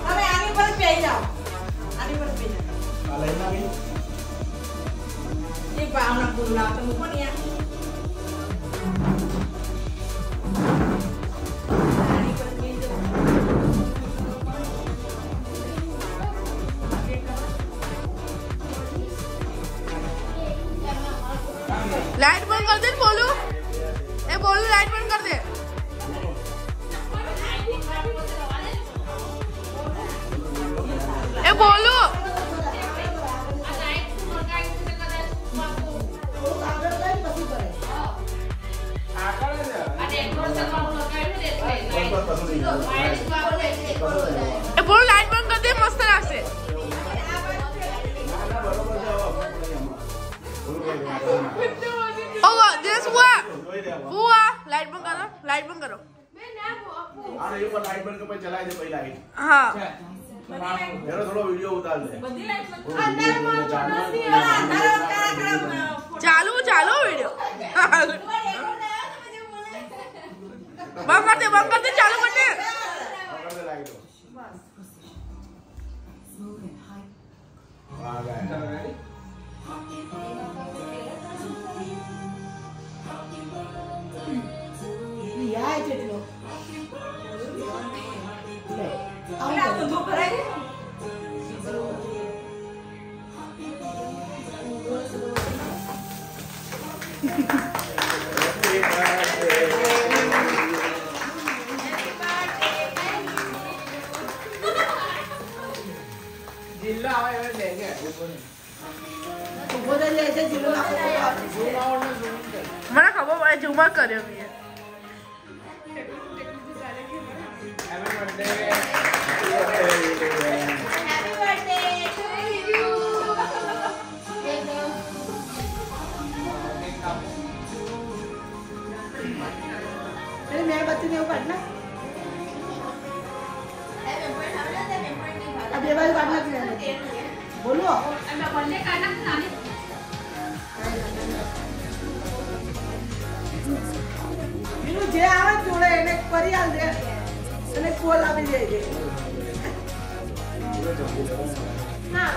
Kami ani perut beda. Ani perut beda. Ini pak anak dulu lah temu pun ya. Ani बंद कर दे ए बोलू ए बोलू light बंद कर दे मस्त लागते ओ दिस हुआ हुआ लाइट बंद करो लाइट बंद करो। हाँ। थोड़ा वीडियो उतार दे। अंदर मत छोड़ो सी वाला अंदर करा करा. चालू चालू वीडियो। बंद कर दे बंद कर दे चालू कर दे पकड़ दे लाइट। आ गए मैं. खबर मैं बच्चे पढ़ना બોલો. બંને એનું જે આવે જોડે એને કરી આલ દે. અને કોલ આવી જાય છે ના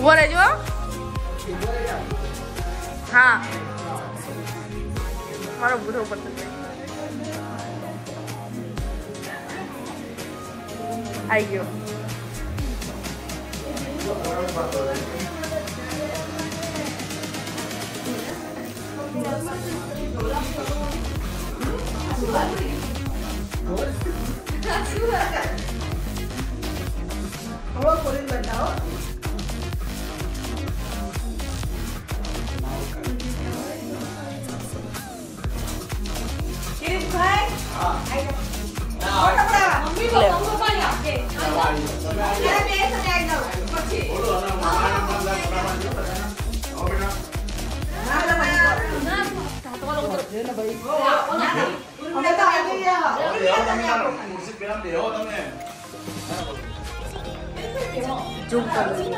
वो रह जो हाँ। हमारा बुढ़ो ऊपर आइयो हम लोग बताओ। chung cần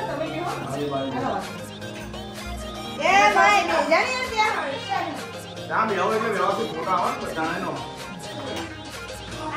Em ơi, để giá đi em đi Giá biểu ơi, cái biểu xin của tao á, phải trả lên rồi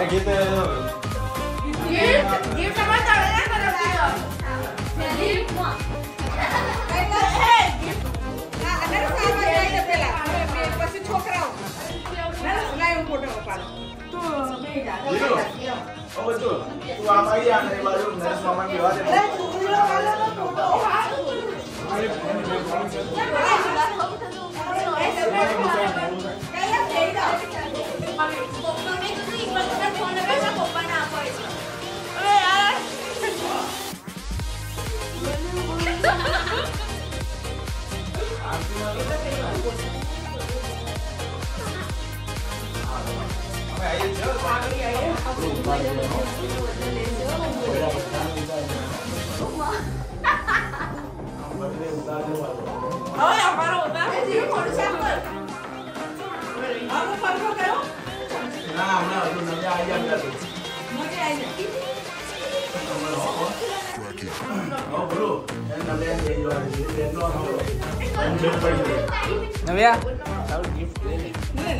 kayak gitu Gif, Gif sama dong Oh betul. Apa baru Olha, parou, tá? Ele pode ser Vamos para o qualquer um? Não, não, não, já, já, já. Não, já, já. 我们都曾试过有一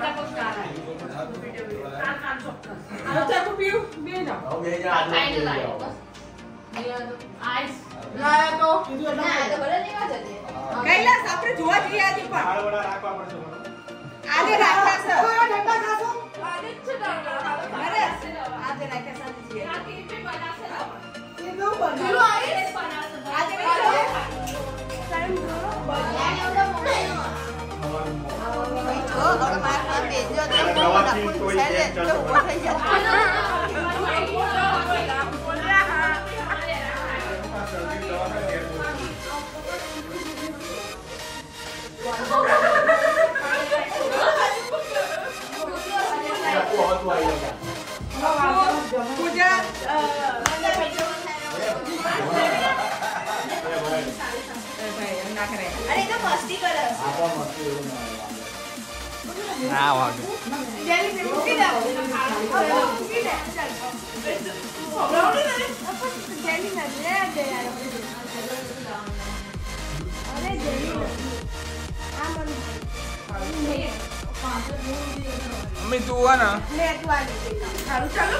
Nó chơi có bill, bill nhở? Không, bill nhà được Tay như này Kailash આપણે જોવા જઈએ આજે પણ આજે રાખવા છે ઠંડા ખાશો આજે જ ઠંડા અરે આજે રાખે સાથે છીએ આજે બનાશે કેવું બનાશે આજે બનાશે ટાઈમ કરો બનાવી 我看一下我看一下我看一下我看一下我看一下 हाँ वहाँ मम्मी तू हुआ ना? चलो चलो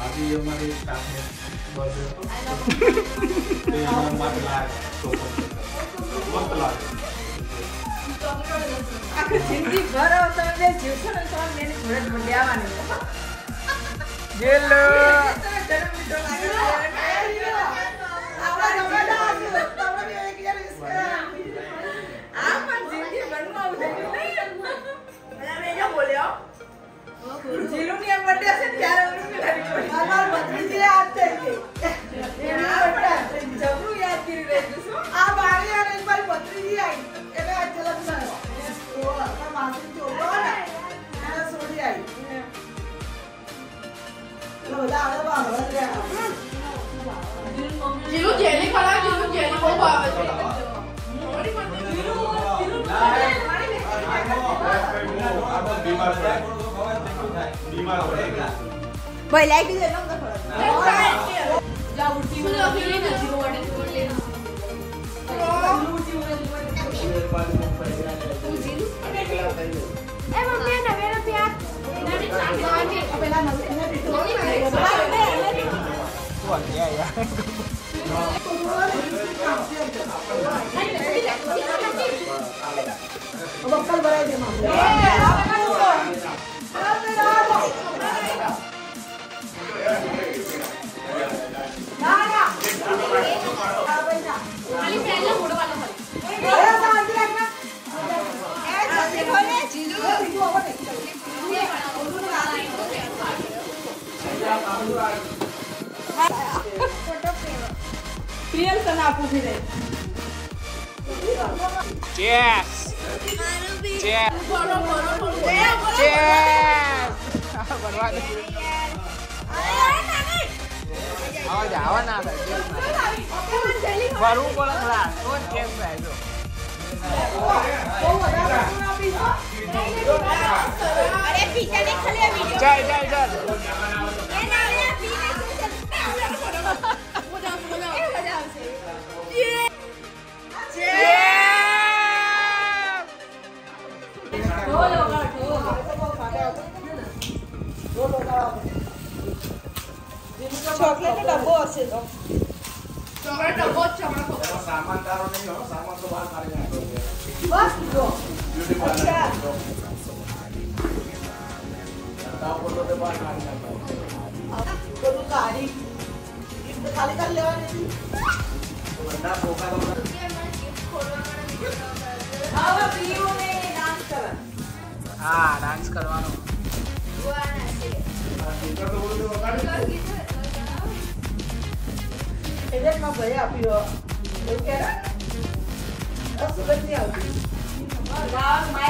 अभी हमारे स्टाफ में बर्गर तो हमारा मार्ग लाग तो मस्त लाग આખી જિંદગી ઘર હતો એટલે જીવશો ને તો મેં જ ઘોડે આવવાની હેલો તમે જન્મ લીધો જમરું યાદ કરી રહ્યું chị lúc về đi coi đó chị lúc về đi bỏ bờ Bởi lẽ cái gì nó không có Em ơi, mẹ đã về là Piat. Em đã đi làm rồi, mẹ. Em đã làm rồi. Vamos a salvar a real તમે આપું છું રે chess chess બોલો બોલો બોલો chess બરવાદ આવા જ આવા ના થાય ફરવું પડે થોડા તો જ ચેસ થાય જો અરે પીતા ને ખાલી વિડિયો ચાલ ચાલ ચાલ खाली कर ले वाले थी तो बंदा पोका का अब वीडियो में डांस कर। हाँ डांस करवानो वो आना चाहिए तो बोल दो इधर मैं भैया आप यो कह रहा अब सुबह नहीं आती वाह माय